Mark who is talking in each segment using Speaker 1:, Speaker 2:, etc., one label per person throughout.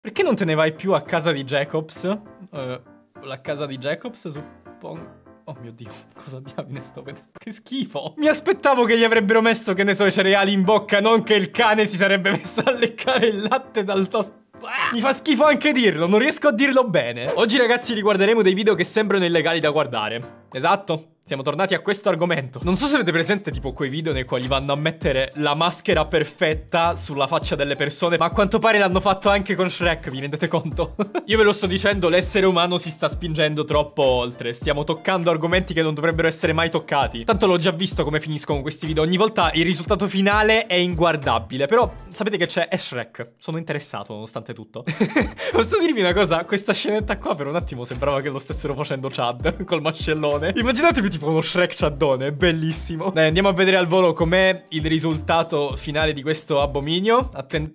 Speaker 1: Perché non te ne vai più a casa di Jacobs? Uh, la casa di Jacobs, suppongo... Oh mio Dio, cosa diamine sto vedendo? Che schifo! Mi aspettavo che gli avrebbero messo, che ne so, i cereali in bocca, non che il cane si sarebbe messo a leccare il latte dal toast... Mi fa schifo anche dirlo, non riesco a dirlo bene. Oggi ragazzi riguarderemo dei video che sembrano illegali da guardare. Esatto, siamo tornati a questo argomento. Non so se avete presente tipo quei video nei quali vanno a mettere la maschera perfetta sulla faccia delle persone, ma a quanto pare l'hanno fatto anche con Shrek, vi rendete conto? Io ve lo sto dicendo, l'essere umano si sta spingendo troppo oltre. Stiamo toccando argomenti che non dovrebbero essere mai toccati. Tanto l'ho già visto come finiscono questi video. Ogni volta il risultato finale è inguardabile. Però sapete che c'è? È Shrek. Sono interessato nonostante tutto. Posso dirvi una cosa? Questa scenetta qua per un attimo sembrava che lo stessero facendo Chad col mascellone. Immaginatevi tipo uno Shrek chaddone, è bellissimo. Dai, andiamo a vedere al volo com'è il risultato finale di questo abominio. Atten...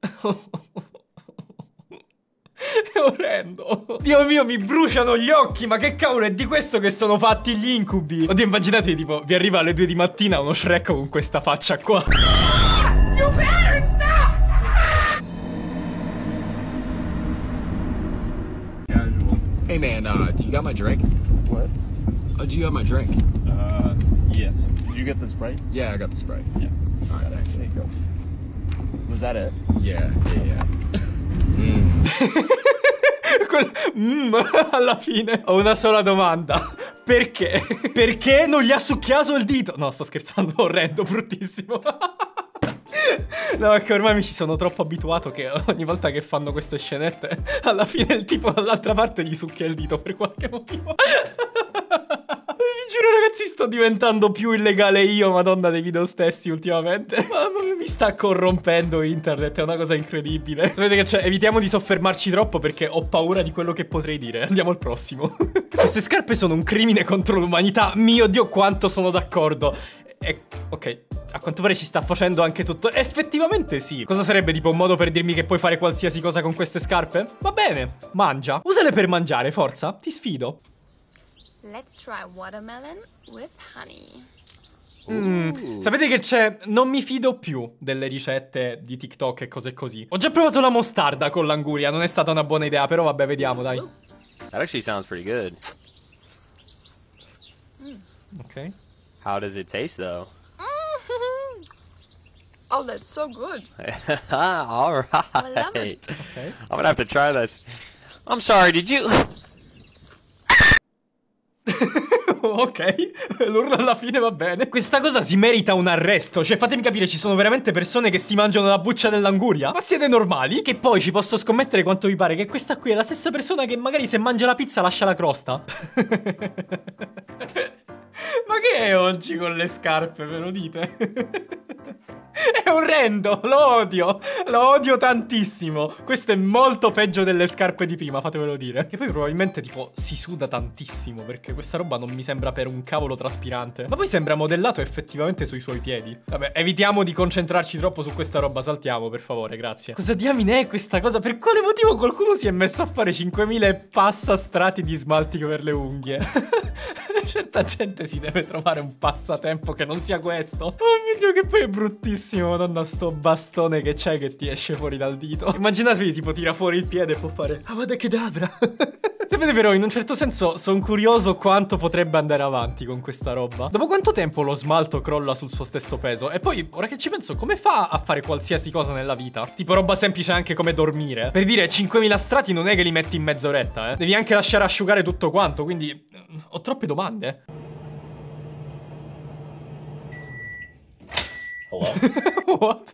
Speaker 1: È orrendo. Dio mio, mi bruciano gli occhi. Ma che cavolo è di questo che sono fatti gli incubi? Oddio, immaginate, tipo, vi arriva alle due di mattina uno Shrek con questa faccia qua. You better stop!
Speaker 2: Hey man, uh, do you got my drink? Uh, do you have my drink?
Speaker 3: Uh, yes. Did you get the spray?
Speaker 2: Yeah, I got the spray.
Speaker 3: Yeah.
Speaker 2: All right, thanks.
Speaker 3: There you go. Was that it?
Speaker 2: Yeah, yeah, yeah. Mm.
Speaker 1: Quel- mm, alla fine ho una sola domanda. Perché? Perché non gli ha succhiato il dito? No, sto scherzando, orrendo, bruttissimo. No, è che ormai mi ci sono troppo abituato che ogni volta che fanno queste scenette, alla fine il tipo dall'altra parte gli succhia il dito per qualche motivo. Sto diventando più illegale io, madonna dei video stessi ultimamente. Mamma mia, mi sta corrompendo internet, è una cosa incredibile. Sapete che c'è? Evitiamo di soffermarci troppo perché ho paura di quello che potrei dire. Andiamo al prossimo. Queste scarpe sono un crimine contro l'umanità. Mio Dio, quanto sono d'accordo. E, ok, a quanto pare ci sta facendo anche tutto. Effettivamente sì. Cosa sarebbe tipo un modo per dirmi che puoi fare qualsiasi cosa con queste scarpe? Va bene, mangia. Usale per mangiare, forza. Ti sfido.
Speaker 4: Let's try watermelon with honey.
Speaker 1: Mm, sapete che c'è? Non mi fido più delle ricette di TikTok e cose così. Ho già provato la mostarda con l'anguria, non è stata una buona idea, però vabbè, vediamo, dai.
Speaker 5: That actually sounds pretty good.
Speaker 1: Ok.
Speaker 5: How does it taste though?
Speaker 4: Oh, that's so good.
Speaker 5: All right.
Speaker 4: I love it.
Speaker 1: Ok.
Speaker 5: I'm gonna have to try this. I'm sorry. Did you?
Speaker 1: ok, l'urlo alla fine va bene. Questa cosa si merita un arresto. Cioè, fatemi capire, ci sono veramente persone che si mangiano la buccia dell'anguria? Ma siete normali? Che poi ci posso scommettere quanto vi pare che questa qui è la stessa persona che magari se mangia la pizza lascia la crosta. Ma che è oggi con le scarpe, ve lo dite? È orrendo, lo odio, lo odio tantissimo. Questo è molto peggio delle scarpe di prima, fatevelo dire. Che poi probabilmente tipo si suda tantissimo perché questa roba non mi sembra per un cavolo traspirante. Ma poi sembra modellato effettivamente sui suoi piedi. Vabbè, evitiamo di concentrarci troppo su questa roba, saltiamo per favore, grazie. Cosa diamine è questa cosa? Per quale motivo qualcuno si è messo a fare 5000 e passa strati di smalti per le unghie? Certa gente si deve trovare un passatempo che non sia questo. Oh mio dio, che poi è bruttissimo, madonna, sto bastone che c'è che ti esce fuori dal dito. Immaginatevi, tipo, tira fuori il piede e può fare Avada Kedavra. Sapete però, in un certo senso, sono curioso quanto potrebbe andare avanti con questa roba. Dopo quanto tempo lo smalto crolla sul suo stesso peso? E poi, ora che ci penso, come fa a fare qualsiasi cosa nella vita? Tipo roba semplice anche come dormire. Per dire, 5000 strati non è che li metti in mezz'oretta, eh. Devi anche lasciare asciugare tutto quanto, quindi... eh, Ho troppe domande.
Speaker 3: Hello?
Speaker 1: What?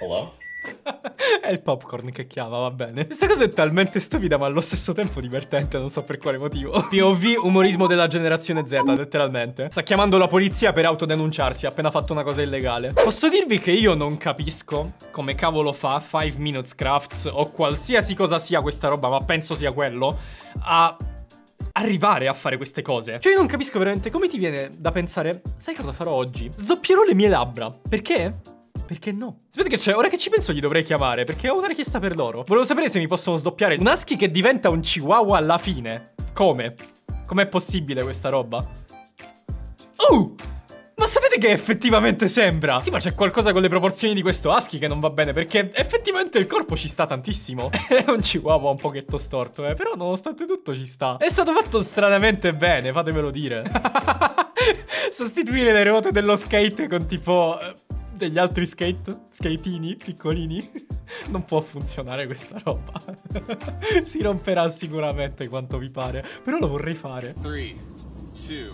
Speaker 3: Hello?
Speaker 1: È il popcorn che chiama, va bene. Questa cosa è talmente stupida, ma allo stesso tempo divertente, non so per quale motivo. POV, umorismo della generazione Z, letteralmente. Sta chiamando la polizia per autodenunciarsi, ha appena fatto una cosa illegale. Posso dirvi che io non capisco come cavolo fa 5 Minutes Crafts o qualsiasi cosa sia questa roba, ma penso sia quello, a arrivare a fare queste cose. Cioè io non capisco veramente come ti viene da pensare, sai cosa farò oggi? Sdoppierò le mie labbra. Perché? Perché no? Sapete che c'è? Ora che ci penso gli dovrei chiamare, perché ho una richiesta per loro. Volevo sapere se mi possono sdoppiare un husky che diventa un chihuahua alla fine. Come? Com'è possibile questa roba? Uh! Ma sapete Sapete che effettivamente sembra? Sì, ma c'è qualcosa con le proporzioni di questo husky che non va bene, perché effettivamente il corpo ci sta tantissimo. È un chihuahua un pochetto storto, eh, però nonostante tutto ci sta. È stato fatto stranamente bene, fatemelo dire. Sostituire le ruote dello skate con tipo eh, degli altri skate, skatini piccolini. Non può funzionare questa roba. si romperà sicuramente quanto vi pare, però lo vorrei fare.
Speaker 6: Three, two,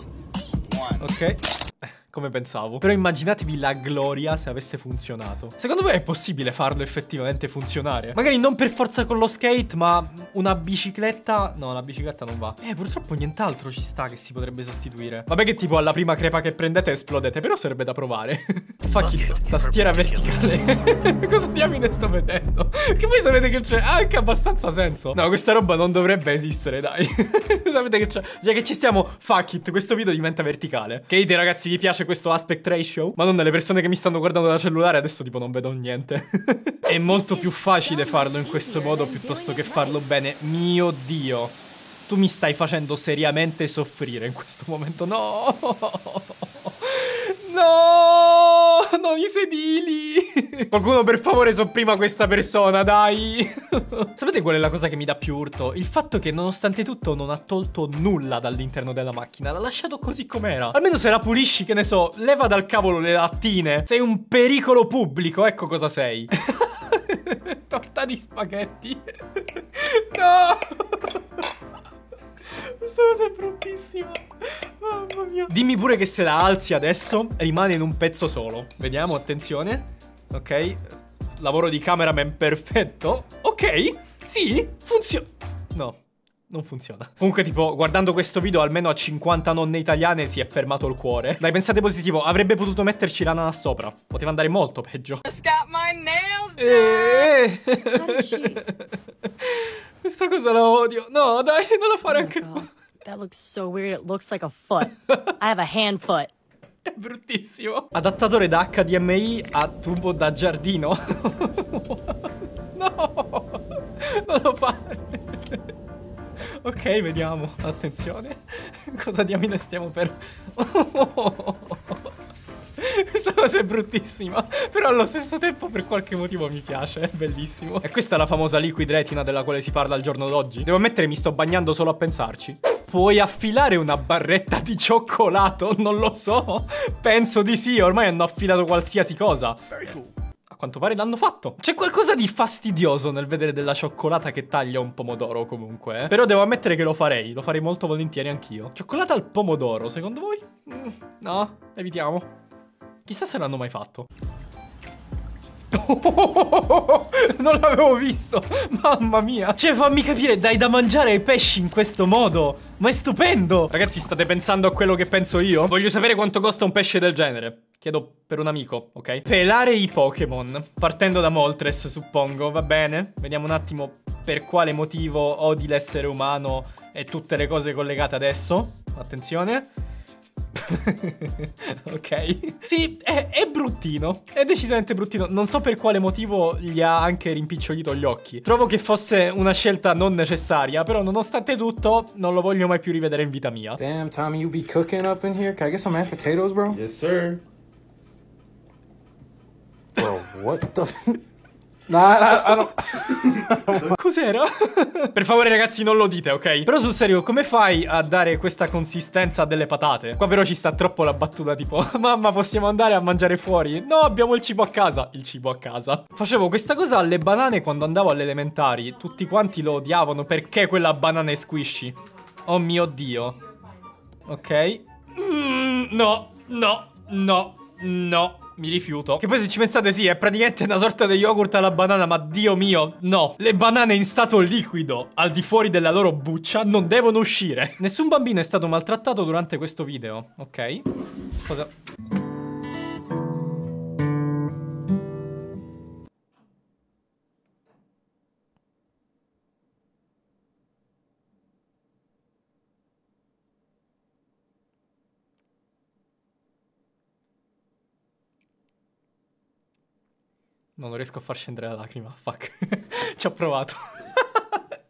Speaker 6: one.
Speaker 1: Ok. Come pensavo. Però immaginatevi la gloria se avesse funzionato. Secondo voi è possibile farlo effettivamente funzionare? Magari non per forza con lo skate, ma una bicicletta. No, la bicicletta non va. Eh, purtroppo nient'altro ci sta che si potrebbe sostituire. Vabbè, che tipo alla prima crepa che prendete esplodete, però sarebbe da provare. Fuck it, tastiera verticale. Cosa diamine sto vedendo? Che voi sapete che c'è anche abbastanza senso. No, questa roba non dovrebbe esistere, dai. sapete che c'è. Già che ci stiamo, fuck it, questo video diventa verticale. Che dite, ragazzi, vi piace questo aspect ratio? Ma non le persone che mi stanno guardando da cellulare adesso tipo non vedo niente. È molto più facile farlo in questo modo piuttosto che farlo bene. Mio Dio. Tu mi stai facendo seriamente soffrire in questo momento. No! No! Non i sedili! Qualcuno per favore sopprima questa persona, dai! Sapete qual è la cosa che mi dà più urto? Il fatto che nonostante tutto non ha tolto nulla dall'interno della macchina, l'ha lasciato così com'era. Almeno se la pulisci, che ne so, leva dal cavolo le lattine. Sei un pericolo pubblico, ecco cosa sei. Torta di spaghetti. No! Questa cosa è bruttissima. Mamma mia. Dimmi pure che se la alzi adesso rimane in un pezzo solo. Vediamo, attenzione. Ok. Lavoro di cameraman perfetto. Ok. Sì, funziona. No. Non funziona. Comunque, tipo, guardando questo video, almeno a 50 nonne italiane si è fermato il cuore. Dai, pensate positivo, avrebbe potuto metterci l'ananas sopra. Poteva andare molto peggio.
Speaker 4: got my nails
Speaker 1: Eh. Questa cosa la odio. No, dai, non la fare anche tu.
Speaker 7: God, that looks so weird. It looks like a foot. I have a hand foot.
Speaker 1: È bruttissimo. Adattatore da HDMI a tubo da giardino. no, non lo fare. Ok, vediamo. Attenzione. Cosa diamine stiamo per... Cosa è bruttissima. Però allo stesso tempo per qualche motivo mi piace. È bellissimo. E questa è la famosa liquid retina della quale si parla al giorno d'oggi. Devo ammettere mi sto bagnando solo a pensarci. Puoi affilare una barretta di cioccolato? Non lo so. Penso di sì. Ormai hanno affilato qualsiasi cosa. A quanto pare l'hanno fatto. C'è qualcosa di fastidioso nel vedere della cioccolata che taglia un pomodoro comunque. eh. Però devo ammettere che lo farei. Lo farei molto volentieri anch'io. Cioccolata al pomodoro, secondo voi? Mm, no, evitiamo. Chissà se l'hanno mai fatto. non l'avevo visto. Mamma mia. Cioè, fammi capire, dai da mangiare ai pesci in questo modo. Ma è stupendo. Ragazzi, state pensando a quello che penso io? Voglio sapere quanto costa un pesce del genere. Chiedo per un amico, ok? Pelare i Pokémon. Partendo da Moltres, suppongo. Va bene. Vediamo un attimo per quale motivo odi l'essere umano e tutte le cose collegate adesso. Attenzione. ok. Sì, è, è bruttino. È decisamente bruttino. Non so per quale motivo gli ha anche rimpicciolito gli occhi. Trovo che fosse una scelta non necessaria, però nonostante tutto non lo voglio mai più rivedere in vita mia.
Speaker 8: Damn, Tommy, you be cooking up in here? Can I get some mashed potatoes, bro?
Speaker 3: Yes, sir.
Speaker 8: Bro, what the? nah, I, I don't.
Speaker 1: Cos'era? per favore ragazzi non lo dite, ok? Però sul serio, come fai a dare questa consistenza a delle patate? Qua però ci sta troppo la battuta tipo Mamma possiamo andare a mangiare fuori? No, abbiamo il cibo a casa Il cibo a casa Facevo questa cosa alle banane quando andavo alle elementari Tutti quanti lo odiavano perché quella banana è squishy Oh mio dio Ok Mm, No, no, no, no mi rifiuto. Che poi se ci pensate sì, è praticamente una sorta di yogurt alla banana, ma Dio mio, no. Le banane in stato liquido, al di fuori della loro buccia, non devono uscire. Nessun bambino è stato maltrattato durante questo video, ok? Cosa... Non riesco a far scendere la lacrima, fuck. Ci ho provato.